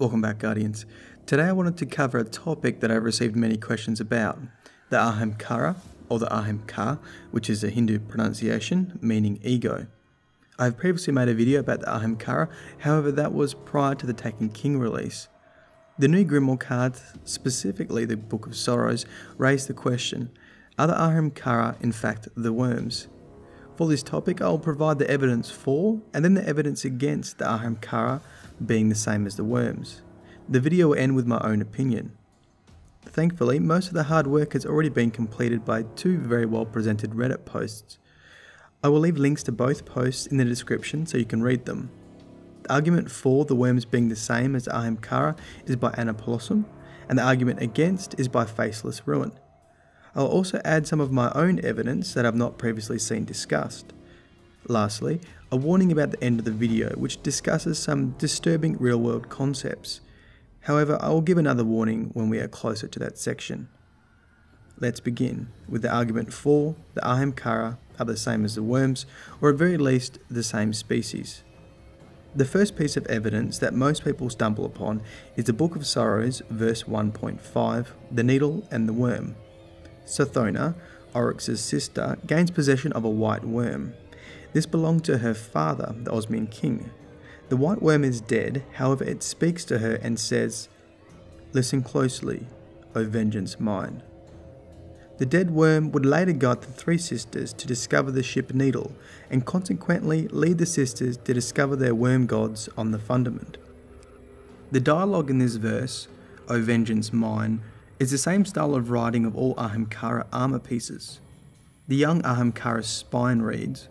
Welcome back, Guardians. Today I wanted to cover a topic that I've received many questions about the Ahamkara, or the Ahimkar, which is a Hindu pronunciation meaning ego. I have previously made a video about the Ahamkara, however, that was prior to the Taken King release. The new Grimoire cards, specifically the Book of Sorrows, raise the question Are the Ahamkara in fact the worms? For this topic, I will provide the evidence for and then the evidence against the Ahamkara being the same as the worms. The video will end with my own opinion. Thankfully, most of the hard work has already been completed by two very well presented Reddit posts. I will leave links to both posts in the description so you can read them. The argument for the worms being the same as Ahamkara is by Anapollosum, and the argument against is by Faceless Ruin. I'll also add some of my own evidence that I've not previously seen discussed. Lastly, a warning about the end of the video which discusses some disturbing real world concepts. However, I will give another warning when we are closer to that section. Let's begin with the argument for the Ahamkara are the same as the worms, or at very least the same species. The first piece of evidence that most people stumble upon is the Book of Sorrows, verse 1.5, the needle and the worm. Sathona, Oryx's sister, gains possession of a white worm. This belonged to her father, the Osmium king. The white worm is dead, however, it speaks to her and says, Listen closely, O vengeance mine. The dead worm would later guide the three sisters to discover the ship Needle and consequently lead the sisters to discover their worm gods on the fundament. The dialogue in this verse, O vengeance mine, is the same style of writing of all Ahamkara armour pieces. The young Ahamkara's spine reads,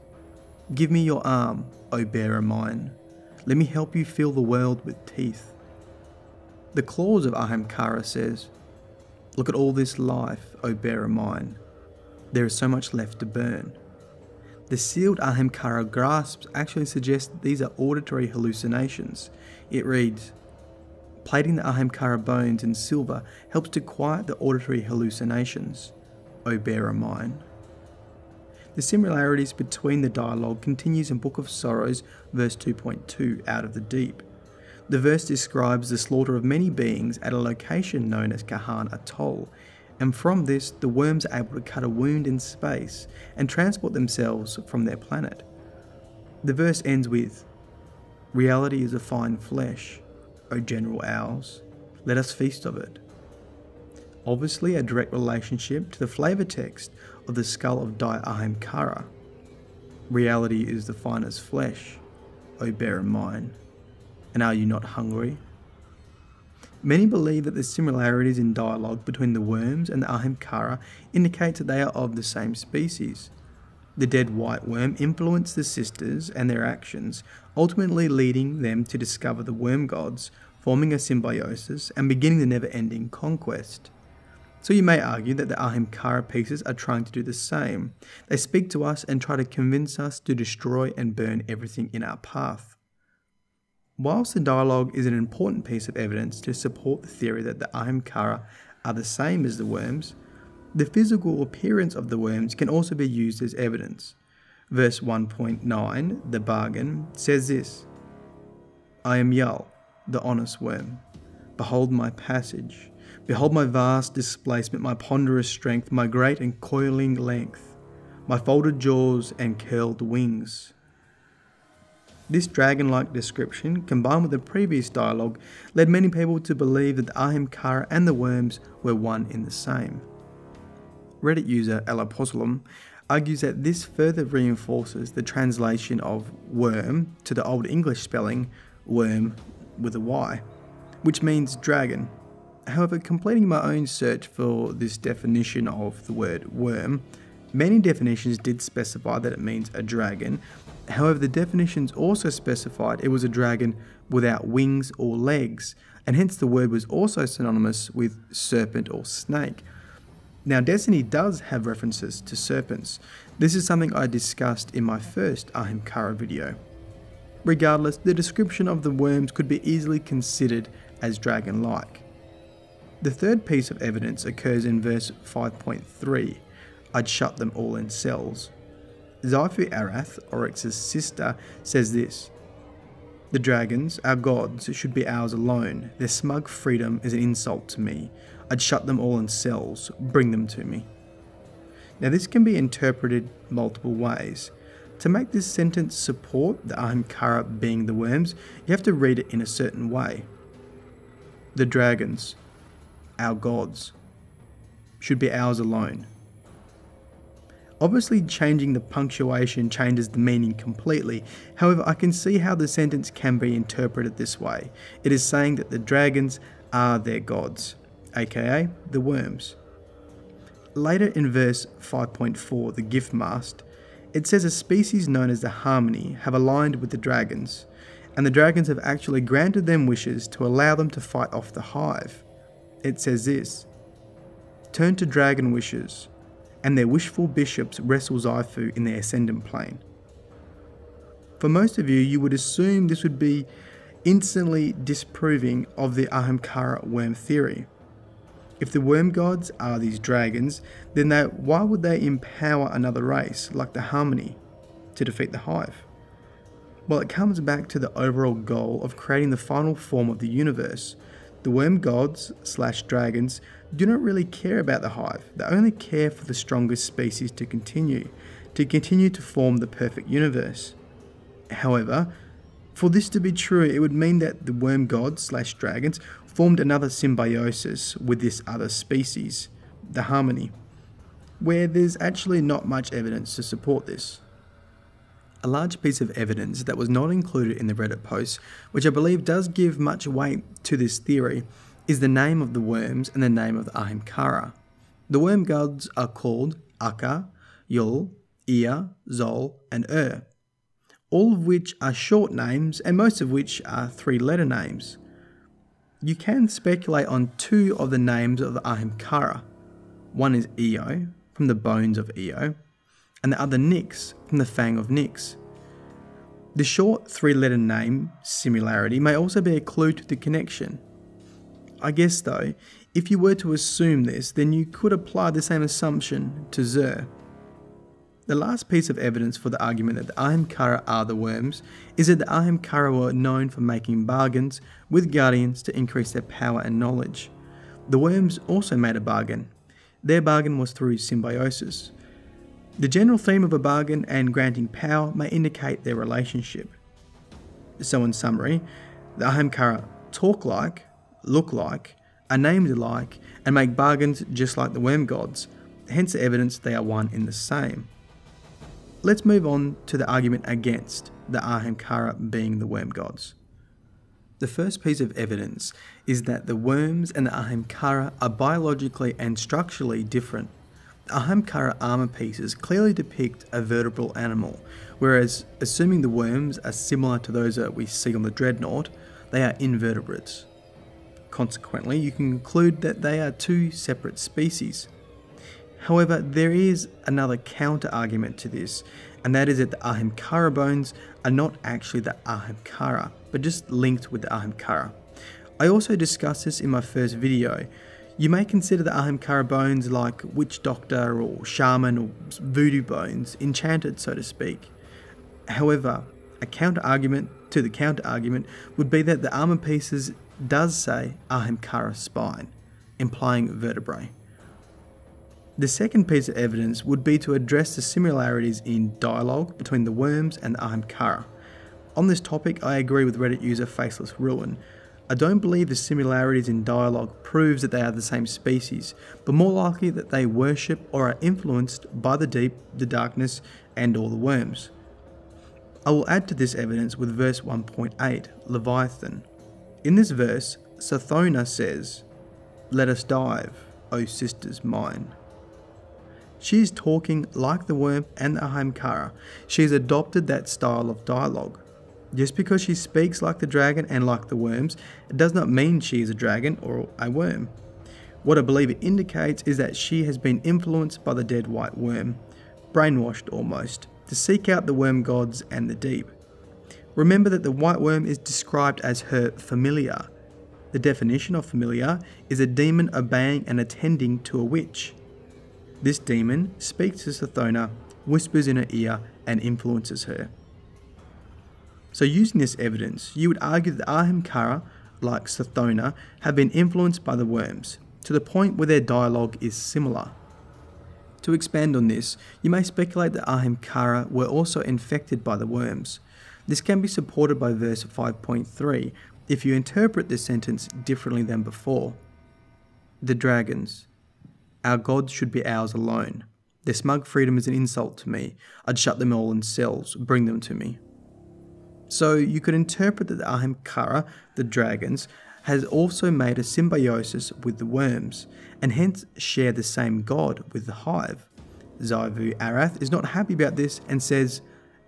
Give me your arm, O bearer mine. Let me help you feel the world with teeth. The claws of Ahamkara says, Look at all this life, O bearer mine. There is so much left to burn. The sealed Ahamkara grasps actually suggest that these are auditory hallucinations. It reads, Plating the Ahamkara bones in silver helps to quiet the auditory hallucinations, O bearer mine. The similarities between the dialogue continues in Book of Sorrows, verse 2.2, Out of the Deep. The verse describes the slaughter of many beings at a location known as Kahan Atoll, and from this, the worms are able to cut a wound in space and transport themselves from their planet. The verse ends with Reality is a fine flesh, O general owls, let us feast of it. Obviously, a direct relationship to the flavor text of the skull of Dire Ahamkara. Reality is the finest flesh, O bear in mind. And are you not hungry? Many believe that the similarities in dialogue between the worms and the Ahamkara indicate that they are of the same species. The dead white worm influenced the sisters and their actions, ultimately leading them to discover the worm gods, forming a symbiosis and beginning the never ending conquest. So you may argue that the Ahamkara pieces are trying to do the same. They speak to us and try to convince us to destroy and burn everything in our path. Whilst the dialogue is an important piece of evidence to support the theory that the Ahamkara are the same as the worms, the physical appearance of the worms can also be used as evidence. Verse 1.9, the bargain, says this I am Yul, the honest worm. Behold my passage. Behold my vast displacement, my ponderous strength, my great and coiling length, my folded jaws and curled wings. This dragon like description, combined with the previous dialogue, led many people to believe that the Ahamkara and the worms were one in the same. Reddit user Anapollosum argues that this further reinforces the translation of worm to the Old English spelling worm with a Y, which means dragon. However, completing my own search for this definition of the word worm, many definitions did specify that it means a dragon, However, the definitions also specified it was a dragon without wings or legs, and hence the word was also synonymous with serpent or snake. Now, Destiny does have references to serpents. This is something I discussed in my first Ahamkara video. Regardless, the description of the worms could be easily considered as dragon like. The third piece of evidence occurs in verse 5.3 I'd shut them all in cells. Xivu Arath, Oryx's sister, says this The dragons, our gods, should be ours alone. Their smug freedom is an insult to me. I'd shut them all in cells, bring them to me. Now, this can be interpreted multiple ways. To make this sentence support the Ahamkara being the worms, you have to read it in a certain way. The dragons, our gods, should be ours alone. Obviously, changing the punctuation changes the meaning completely. However, I can see how the sentence can be interpreted this way. It is saying that the dragons are their gods, aka the worms. Later in verse 5.4, the gift mast, it says a species known as the Harmony have aligned with the dragons, and the dragons have actually granted them wishes to allow them to fight off the hive. It says this Turn to dragon wishes and their wishful bishops wrestle Xivu in their ascendant plane. For most of you, you would assume this would be instantly disproving of the Ahamkara worm theory. If the worm gods are these dragons, then they, why would they empower another race, like the Harmony, to defeat the Hive? Well, it comes back to the overall goal of creating the final form of the universe. The worm gods slash dragons do not really care about the hive, they only care for the strongest species to continue, to continue to form the perfect universe. However, for this to be true, it would mean that the worm gods slash dragons formed another symbiosis with this other species, the harmony, where there's actually not much evidence to support this. A large piece of evidence that was not included in the Reddit post, which I believe does give much weight to this theory, is the name of the worms and the name of the Ahamkara. The worm gods are called Akka, Yul, Eir, Xol, and Ur, all of which are short names and most of which are three letter names. You can speculate on two of the names of the Ahamkara. One is Eao, from the bones of Eao, and the other Nix from the fang of Nix. The short three letter name similarity may also be a clue to the connection. I guess though, if you were to assume this, then you could apply the same assumption to Xur. The last piece of evidence for the argument that the Ahamkara are the worms is that the Ahamkara were known for making bargains with guardians to increase their power and knowledge. The worms also made a bargain. Their bargain was through symbiosis. The general theme of a bargain and granting power may indicate their relationship. So, in summary, the Ahamkara talk like look like, are named alike, and make bargains just like the worm gods, hence the evidence they are one in the same. Let's move on to the argument against the Ahamkara being the worm gods. The first piece of evidence is that the worms and the Ahamkara are biologically and structurally different. Ahamkara armor pieces clearly depict a vertebral animal, whereas assuming the worms are similar to those that we see on the Dreadnought, they are invertebrates. Consequently, you can conclude that they are two separate species. However, there is another counter argument to this, and that is that the Ahamkara bones are not actually the Ahamkara, but just linked with the Ahamkara. I also discussed this in my first video. You may consider the Ahamkara bones like witch doctor or shaman or voodoo bones, enchanted so to speak. However, a counter argument to the counter argument would be that the armor pieces does say Ahamkara spine, implying vertebrae. The second piece of evidence would be to address the similarities in dialogue between the worms and the Ahamkara. On this topic, I agree with Reddit user Faceless Ruin. I don't believe the similarities in dialogue proves that they are the same species, but more likely that they worship or are influenced by the deep, the darkness, and all the worms. I will add to this evidence with verse 1.8, Leviathan. In this verse, Sathona says, Let us dive, O sisters mine. She is talking like the worm and the Ahamkara. She has adopted that style of dialogue. Just because she speaks like the dragon and like the worms, it does not mean she is a dragon or a worm. What I believe it indicates is that she has been influenced by the dead white worm, brainwashed almost, to seek out the worm gods and the deep. Remember that the white worm is described as her familiar. The definition of familiar is a demon obeying and attending to a witch. This demon speaks to Sathona, whispers in her ear, and influences her. So using this evidence, you would argue that Ahamkara, like Sathona, have been influenced by the worms, to the point where their dialogue is similar. To expand on this, you may speculate that Ahamkara were also infected by the worms. This can be supported by verse 5.3 if you interpret this sentence differently than before. The dragons. Our gods should be ours alone. Their smug freedom is an insult to me. I'd shut them all in cells, bring them to me. So you could interpret that the Ahamkara, the dragons, has also made a symbiosis with the worms, and hence share the same god with the hive. Xivu Arath is not happy about this and says,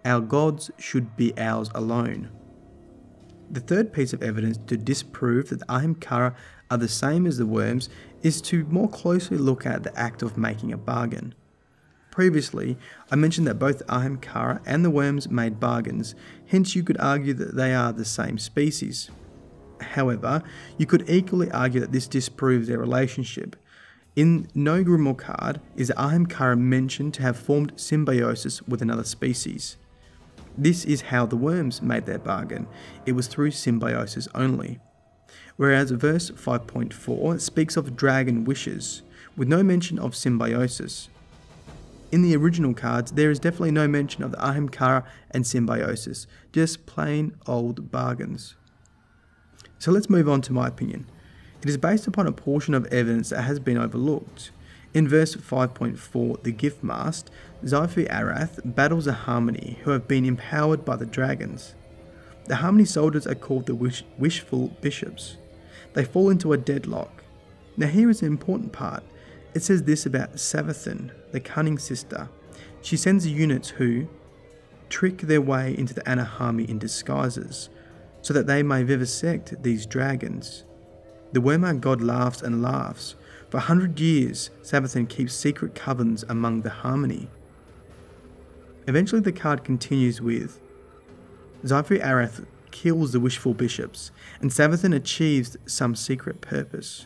Our gods should be ours alone. The third piece of evidence to disprove that the Ahamkara are the same as the worms is to more closely look at the act of making a bargain. Previously, I mentioned that both Ahamkara and the worms made bargains, hence you could argue that they are the same species. However, you could equally argue that this disproves their relationship. In no Grimoire card is Ahamkara mentioned to have formed symbiosis with another species. This is how the worms made their bargain, it was through symbiosis only. Whereas verse 5.4 speaks of dragon wishes, with no mention of symbiosis. In the original cards, there is definitely no mention of the Ahamkara and Symbiosis, just plain old bargains. So let's move on to my opinion. It is based upon a portion of evidence that has been overlooked. In verse 5.4, the gift mast, Xivu Arath battles a Harmony who have been empowered by the dragons. The Harmony soldiers are called the wish- wishful bishops. They fall into a deadlock. Now, here is an important part. It says this about Savathun, the cunning sister. She sends units who trick their way into the Anahami in disguises, so that they may vivisect these dragons. The Wormar god laughs and laughs. For a hundred years, Savathun keeps secret covens among the Harmony. Eventually, the card continues with Xivu Arath kills the wishful bishops, and Savathun achieves some secret purpose.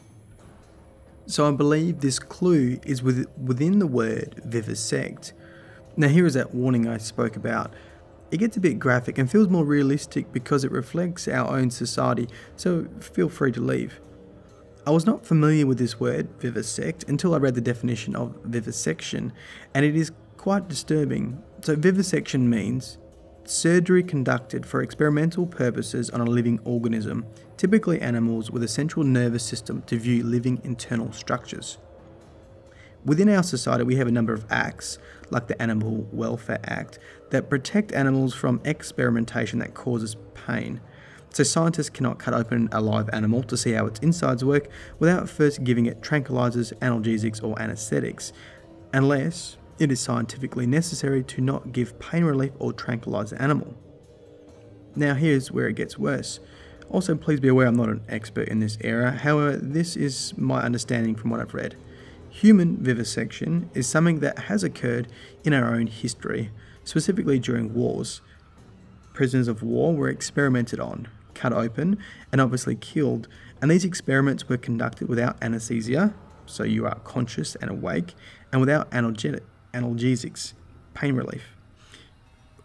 So I believe this clue is within the word vivisect. Now, here is that warning I spoke about. It gets a bit graphic and feels more realistic because it reflects our own society, so feel free to leave. I was not familiar with this word, vivisect, until I read the definition of vivisection, and it is quite disturbing. So, vivisection means surgery conducted for experimental purposes on a living organism, typically animals with a central nervous system to view living internal structures. Within our society, we have a number of acts, like the Animal Welfare Act, that protect animals from experimentation that causes pain. So, scientists cannot cut open a live animal to see how its insides work without first giving it tranquilizers, analgesics, or anesthetics, unless it is scientifically necessary to not give pain relief or tranquilize the animal. Now, here's where it gets worse. Also, please be aware I'm not an expert in this area, however, this is my understanding from what I've read. Human vivisection is something that has occurred in our own history, specifically during wars. Prisoners of war were experimented on, cut open, and obviously killed, and these experiments were conducted without anesthesia, so you are conscious and awake, and without analgesic, analgesics, pain relief.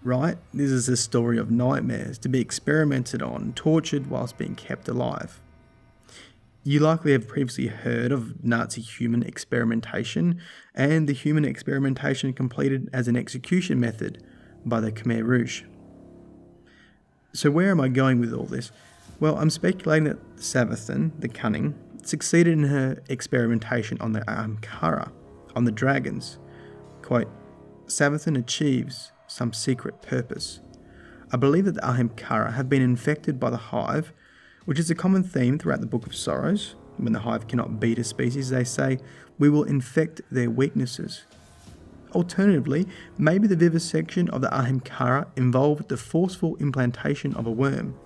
Right? This is a story of nightmares to be experimented on, tortured whilst being kept alive. You likely have previously heard of Nazi human experimentation and the human experimentation completed as an execution method by the Khmer Rouge. So, where am I going with all this? Well, I'm speculating that Savathun, the cunning, succeeded in her experimentation on the Amkara, on the dragons, Quote, Savathun achieves some secret purpose. I believe that the Ahamkara have been infected by the hive, which is a common theme throughout the Book of Sorrows. When the hive cannot beat a species, they say, We will infect their weaknesses. Alternatively, maybe the vivisection of the Ahamkara involved the forceful implantation of a worm.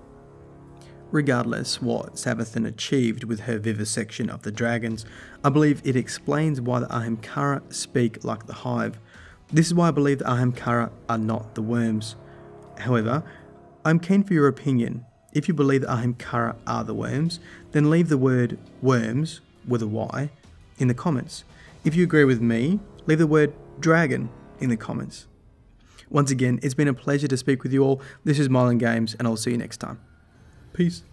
Regardless what Savathun achieved with her vivisection of the dragons, I believe it explains why the Ahamkara speak like the hive. This is why I believe the Ahamkara are not the worms. However, I'm keen for your opinion. If you believe the Ahamkara are the worms, then leave the word worms with a Y in the comments. If you agree with me, leave the word dragon in the comments. Once again, it's been a pleasure to speak with you all. This is Myelin Games, and I'll see you next time. Peace.